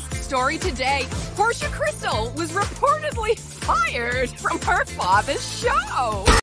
hottest story today. Portia Crystal was reportedly fired from her father's show.